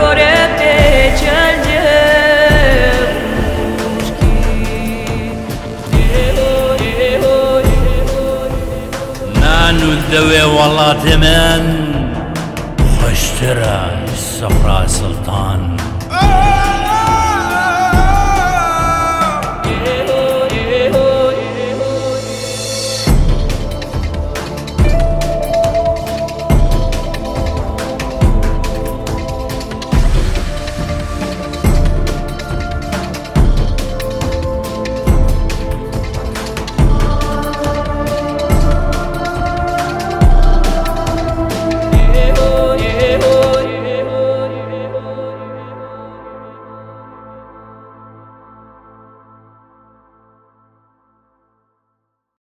گۆرە پێچەنجە نانوت دەوێ وڵاتێ من خشترە سەفرا سڵتان.